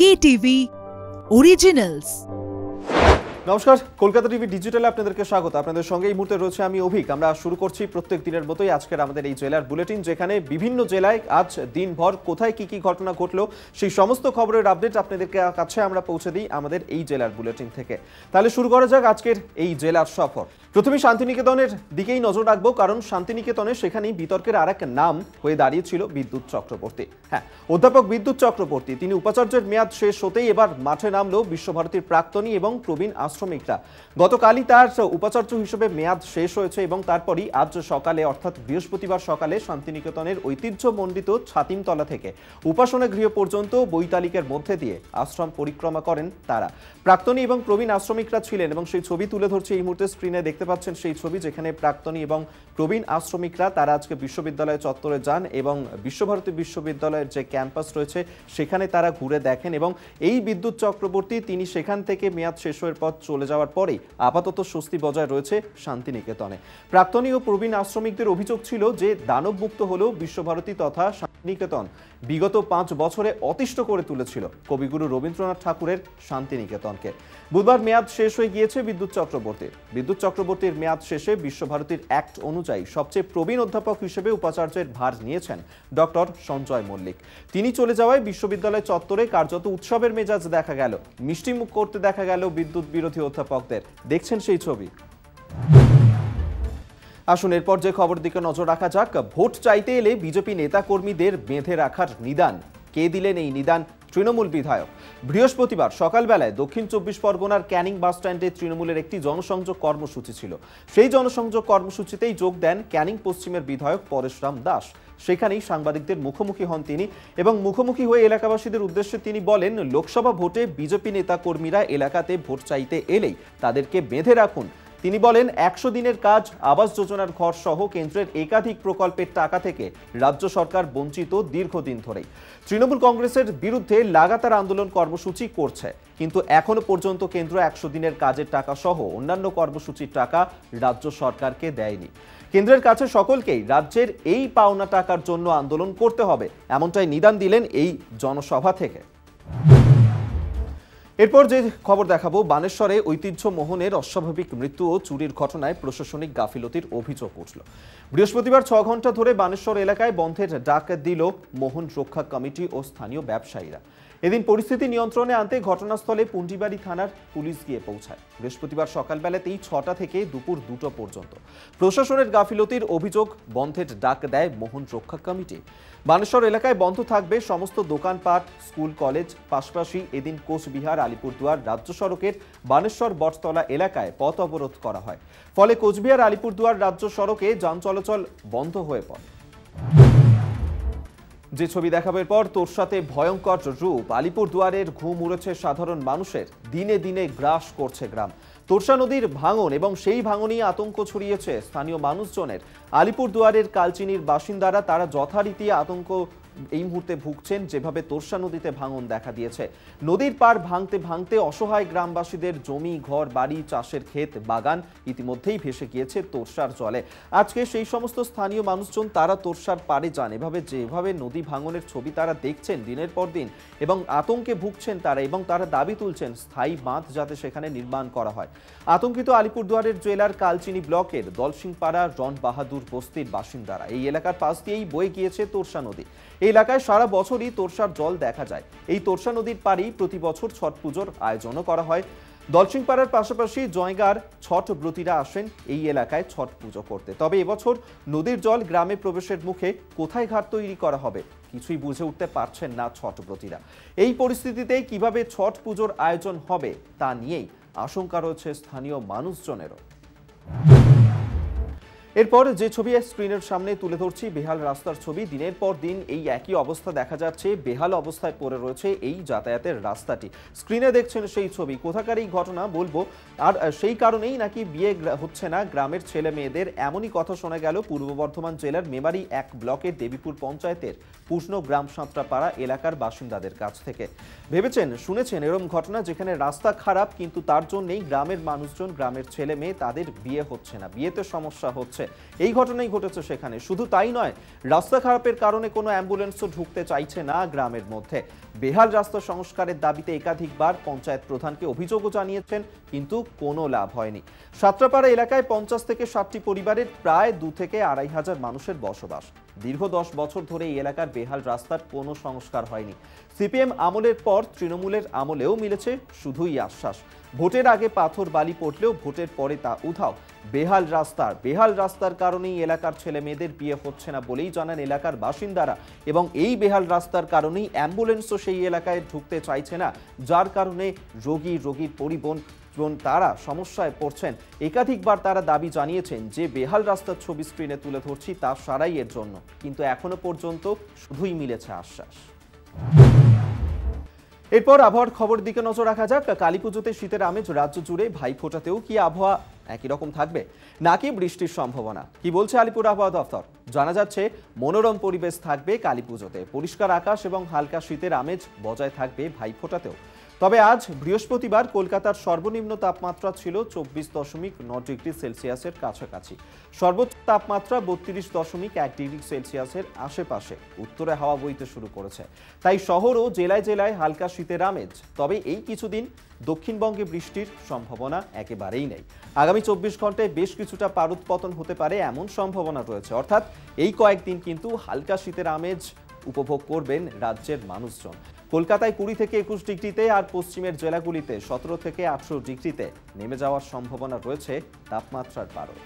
KTV Originals. নমস্কার, Kolkata TV ডিজিটালে আপনাদেরকে স্বাগত। আপনাদের সঙ্গে এই মুহূর্তে রয়েছে আমি অভিক। আমরা শুরু করছি প্রত্যেক দিনের মতোই আজকের আমাদের এই জেলার বুলেটিন, যেখানে বিভিন্ন জেলায় আজ দিনভর কোথায় কি কি ঘটনা ঘটলো, সেই সমস্ত খবরের আপডেট আপনাদেরকে কাছে আমরা পৌঁছে দিই আমাদের এই জেলার বুলেটিন থেকে। তাহলে শুরু করা যাক আজকের এই জেলার সফর। প্রথমে শান্তিনিকেতনের দিকেই নজর রাখব, কারণ শান্তিনিকেতনে সেখানেই বিতর্কের আর এক নাম হয়ে দাঁড়িয়েছিল বিদ্যুৎ চক্রবর্তী। হ্যাঁ অধ্যাপক বিদ্যুৎ চক্রবর্তী, তিনি উপাচার্যের মেয়াদ শেষ হতেই এবার মাঠে নামলো বিশ্বভারতীর প্রাক্তনী এবং প্রবীণ আশ্রমিকরা। গতকালই তার উপাচার্য হিসেবে মেয়াদ শেষ হয়েছে এবং তারপরই আজ সকালে, অর্থাৎ বৃহস্পতিবার সকালে শান্তিনিকেতনের ঐতিহ্যমণ্ডিত ছাতিমতলা থেকে উপাসনা গৃহ পর্যন্ত বৈতালিকের মধ্যে দিয়ে আশ্রম পরিক্রমা করেন তারা। প্রাক্তনী এবং প্রবীণ আশ্রমিকরা ছিলেন এবং সেই ছবি তুলে ধরছে এই মুহূর্তে স্ক্রিনে দেখতে পাচ্ছেন সেই ছবি যেখানে প্রাক্তনী এবং প্রবীণ আশ্রমিকরা তারা আজকে বিশ্ববিদ্যালয় চত্বরে যান এবং বিশ্বভারতী বিশ্ববিদ্যালয়ের যে ক্যাম্পাস রয়েছে, সেখানে তারা ঘুরে দেখেন এবং এই বিদ্যুৎ চক্রবর্তী তিনি সেখান থেকে মেয়াদ শেষ হওয়ার পর চলে যাওয়ার পরেই আপাতত স্বস্তি বজায় রয়েছে শান্তিনিকেতনে। প্রাক্তনী ও প্রবীণ আশ্রমিকদের অভিযোগ ছিল যে দানবমুক্ত হলেও বিশ্বভারতী তথা শান্তিনিকেতন বিগত পাঁচ বছরে অতিষ্ঠ করে তুলেছিল কবিগুরু রবীন্দ্রনাথ ঠাকুরের শান্তিনিকেতনকে। বুধবার মেয়াদ শেষ হয়ে গিয়েছে বিদ্যুৎ চক্রবর্তীর বিদ্যুৎ চক্রবর্তীর মেয়াদ শেষে বিশ্বভারতীর অ্যাক্ট অনুযায়ী সবচেয়ে প্রবীণ অধ্যাপক হিসেবে উপাচার্যের ভার নিয়েছেন ডক্টর সঞ্জয় মল্লিক। তিনি চলে যাওয়ায় বিশ্ববিদ্যালয় চত্বরে কার্যত উৎসবের মেজাজ দেখা গেল। মিষ্টিমুখ করতে দেখা গেল বিদ্যুৎ বিরোধী অধ্যাপকদের। দেখছেন সেই ছবি। আসুন এরপর যে খবর দিকে নজর রাখা যাক। ভোট চাইতে এলে বিজেপি নেতা কর্মীদের বেঁধে রাখার নিদান। কে দিলেন এই নিদান? তৃণমূল বিধায়ক। বৃহস্পতিবার সকালবেলায় দক্ষিণ চব্বিশ পরগনার ক্যানিং বাস স্ট্যান্ডে তৃণমূলের একটি জনসংযোগ কর্মসূচি ছিল। সেই জনসংযোগ কর্মসূচিতেই যোগ দেন ক্যানিং পশ্চিমের বিধায়ক পরেশরাম দাস। সেখানেই সাংবাদিকদের মুখোমুখি হন তিনি এবং মুখোমুখি হয়ে এলাকাবাসীদের উদ্দেশ্যে তিনি বলেন, লোকসভা ভোটে বিজেপি নেতা কর্মীরা এলাকাতে ভোট চাইতে এলেই তাদেরকে বেঁধে রাখুন। তিনি বলেন, একশো দিনের কাজ, আবাস যোজনার ঘর সহ কেন্দ্রের একাধিক প্রকল্পের টাকা থেকে রাজ্য সরকার বঞ্চিত দীর্ঘদিন ধরেই। তৃণমূল কংগ্রেসের বিরুদ্ধে লাগাতার আন্দোলন কর্মসূচি করছে, কিন্তু এখনও পর্যন্ত কেন্দ্র একশো দিনের কাজের টাকা সহ অন্যান্য কর্মসূচির টাকা রাজ্য সরকারকে দেয়নি। কেন্দ্রের কাছে সকলকেই রাজ্যের এই পাওনা টাকার জন্য আন্দোলন করতে হবে, এমনটাই নিদান দিলেন এই জনসভা থেকে। এরপর যে খবর দেখাবো, বানেশ্বরে ঐতিহ্য মোহনের অস্বাভাবিক মৃত্যু ও চুরির ঘটনায় প্রশাসনিক গাফিলতির অভিযোগ উঠল। বৃহস্পতিবার ছ ঘণ্টা ধরে বানেশ্বর এলাকায় বন্ধের ডাক দিল মোহন রক্ষা কমিটি ও স্থানীয় ব্যবসায়ীরা। এদিন পরিস্থিতি নিয়ন্ত্রণে আনতে ঘটনাস্থলে পুন্ডিবাড়ি থানার পুলিশ গিয়ে পৌঁছায়। বৃহস্পতিবার সকালবেলাতেই ছটা থেকে দুপুর দুটো পর্যন্ত। প্রশাসনের গাফিলতির অভিযোগ, বন্ধের ডাক দেয় মোহন রক্ষা কমিটি। বানেশ্বর এলাকায় বন্ধ থাকবে সমস্ত দোকানপাট, স্কুল, কলেজ। পাশাপাশি এদিন কোচবিহার, আলিপুরদুয়ার রাজ্য সড়কের বানেশ্বর বটতলা এলাকায় পথ অবরোধ করা হয়। ফলে কোচবিহার, আলিপুরদুয়ার রাজ্য সড়কে যান চলাচল বন্ধ হয়ে পড়ে। যে ছবি দেখাবের পর তোর সাথে ভয়ঙ্কর রূপ। আলিপুর দুয়ারের ঘুম উড়েছে সাধারণ মানুষের। দিনে দিনে গ্রাস করছে গ্রাম। তোরসা নদীর ভাঙন এবং সেই ভাঙনই আতঙ্ক ছড়িয়েছে স্থানীয় মানুষজনের। আলিপুর দুয়ারের কালচিনির বাসিন্দারা তারা যথারীতি আতঙ্ক এই মুহূর্তে ভুগছেন যেভাবে তোরসা নদীতে ভাঙন দেখা দিয়েছে। নদীর পার ভাঙতে ভাঙতে অসহায় গ্রামবাসীদের জমি, ঘর, বাড়ি, চাষের ক্ষেত, বাগান ইতিমধ্যেই ভেসে গিয়েছে তোরসার জলে। আজকে সেই সমস্ত স্থানীয় মানুষজন তারা তোরসার পারে যান। এভাবে যেভাবে নদী ভাঙনের ছবি তারা দেখছেন দিনের পর দিন এবং আতঙ্কে ভুগছেন তারা এবং তারা দাবি তুলছেন স্থায়ী বাঁধ যাতে সেখানে নির্মাণ করা হয়। আতঙ্কিত আলিপুরদুয়ারের জেলার কালচিনি ব্লকের দলসিংপাড়া রন বাহাদুর বস্তির বাসিন্দারা। এই এলাকার পাশ দিয়েই বয়ে গিয়েছে তোরসা নদী। এলাকায় সারা বছরই তোরসার জল দেখা যায়। এই তোরসা নদীর পাড়েই প্রতি বছর ছট পুজোর আয়োজনও করা হয়। দলসিংপাড়ার পাশাপাশি জয়গার ছট ব্রতীরা আসেন এই এলাকায় ছট পুজো করতে। তবে এবছর নদীর জল গ্রামে প্রবেশের মুখে কোথায় ঘাট তৈরি করা হবে কিছুই বুঝে উঠতে পারছেন না ছটব্রতীরা এই পরিস্থিতিতে কীভাবে ছট পুজোর আয়োজন হবে তা নিয়েই আশঙ্কা রয়েছে স্থানীয় মানুষজনেরও। এরপর যে ছবি স্ক্রিনের সামনে তুলে ধরছি, বেহাল রাস্তার ছবি। দিনের পর দিন এই একই অবস্থা দেখা যাচ্ছে, বেহাল অবস্থায় পড়ে রয়েছে এই যাতায়াতের রাস্তাটি। স্ক্রিনে দেখছেন সেই ছবি। কোথাকার এই ঘটনা বলব? আর সেই কারণেই নাকি বিয়ে হচ্ছে না গ্রামের ছেলে মেয়েদের। এমনই কথা শোনা গেল পূর্ব বর্ধমান জেলার মেমারি এক ব্লকের দেবীপুর পঞ্চায়েতের পুষ্ণ গ্রাম সাঁতরাপাড়া এলাকার বাসিন্দাদের কাছ থেকে। ভেবেছেন, শুনেছেন এরম ঘটনা যেখানে রাস্তা খারাপ, কিন্তু তার জন্যেই গ্রামের মানুষজন, গ্রামের ছেলে মেয়ে তাদের বিয়ে হচ্ছে না। বিয়েতে সমস্যা হচ্ছে। এই ঘটনাই ঘটেছে সেখানে। শুধু তাই নয়, রাস্তা খারাপের কারণে কোনো অ্যাম্বুলেন্সও ঢুকতে চাইছে না গ্রামের মধ্যে। বেহাল রাস্তা সংস্কারের দাবিতে একাধিকবার পঞ্চায়েত প্রধানকে অভিযোগও জানিয়েছেন, কিন্তু কোনো লাভ হয়নি। সাতরাপাড়া এলাকায় পঞ্চাশ থেকে ষাটটি পরিবারের প্রায় দু থেকে আড়াই হাজার মানুষের বসবাস। দীর্ঘ দশ বছর ধরে এই এলাকার বেহাল রাস্তার কোনো সংস্কার হয়নি। সিপিএম আমলের পর তৃণমূলের আমলেও মিলেছে শুধুই আশ্বাস। ভোটের আগে পাথর বালি পড়লেও ভোটের পরে তা উধাও। বেহাল রাস্তার বেহাল রাস্তার কারণেই এলাকার ছেলে মেয়েদের বিয়ে হচ্ছে না বলেই জানান এলাকার বাসিন্দারা এবং এই বেহাল রাস্তার কারণেই অ্যাম্বুলেন্সও সেই এলাকায় ঢুকতে চাইছে না, যার কারণে রোগী, রোগীর পরিবহন তারা সমস্যায় পড়ছেন। একাধিকবার তারা দাবি জানিয়েছেন যে বেহাল রাস্তার ছবি স্ক্রিনে তুলে ধরছি তা সারাইয়ের জন্য, কিন্তু এখনও পর্যন্ত শুধুই মিলেছে আশ্বাস। এরপর আবহাওয়ার খবর দিকে নজর রাখা যাক। কালী পুজোতে শীতের আমেজ রাজ্য জুড়ে ভাই ফোটাতেও কি আবহাওয়া একই রকম থাকবে, নাকি বৃষ্টির সম্ভাবনা? কি বলছে আলিপুর আবহাওয়া দফতর জানা যাচ্ছে, মনোরম পরিবেশ থাকবে কালী পুজোতে। পরিষ্কার আকাশ এবং হালকা শীতের আমেজ বজায় থাকবে ভাই ফোটাতেও। তবে আজ বৃহস্পতিবার কলকাতার সর্বনিম্ন তাপমাত্রা ছিল চব্বিশ দশমিক ন ডিগ্রি সেলসিয়াসের কাছাকাছি। সর্বোচ্চ তাপমাত্রা বত্রিশ দশমিক এক ডিগ্রি সেলসিয়াসের আশেপাশে উত্তরে হাওয়া বইতে শুরু করেছে। তাই শহর ও জেলায় জেলায় হালকা শীতের আমেজ তবে এই কিছুদিন দক্ষিণবঙ্গে বৃষ্টির সম্ভাবনা একেবারেই নেই। আগামী চব্বিশ ঘন্টায় বেশ কিছুটা পারদ পতন হতে পারে এমন সম্ভাবনা রয়েছে। অর্থাৎ এই কয়েকদিন কিন্তু হালকা শীতের আমেজ উপভোগ করবেন রাজ্যের মানুষজন। কলকাতায় কুড়ি থেকে একুশ ডিগ্রিতে আর পশ্চিমের জেলাগুলিতে সতেরো থেকে আঠেরো ডিগ্রিতে নেমে যাওয়ার সম্ভাবনা রয়েছে, তাপমাত্রার পারদ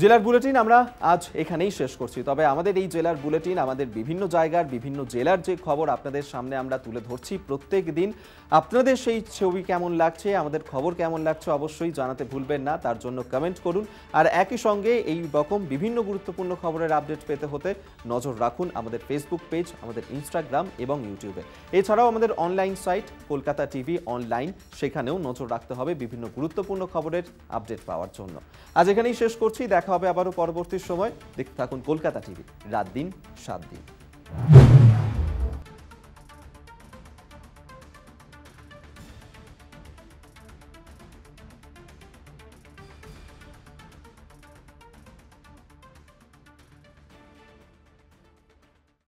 জেলার বুলেটিন আমরা আজ এখানেই শেষ করছি। তবে আমাদের এই জেলার বুলেটিন, আমাদের বিভিন্ন জায়গার, বিভিন্ন জেলার যে খবর আপনাদের সামনে আমরা তুলে ধরছি প্রত্যেক দিন। আপনাদের সেই ছবি কেমন লাগছে, আমাদের খবর কেমন লাগছে অবশ্যই জানাতে ভুলবেন না, তার জন্য কমেন্ট করুন। আর একই সঙ্গে এই রকম বিভিন্ন গুরুত্বপূর্ণ খবরের আপডেট পেতে হতে নজর রাখুন আমাদের ফেসবুক পেজ আমাদের ইনস্টাগ্রাম এবং ইউটিউবে এছাড়াও আমাদের online site Kolkata TV online সেখানেও নজর রাখতে হবে বিভিন্ন গুরুত্বপূর্ণ খবরের আপডেট পাওয়ার জন্য। আজ এখানেই শেষ করছি দেখা হবে আবারও পরবর্তী সময়। দেখতে থাকুন কলকাতা টিভি। রাত দিন সাত দিন।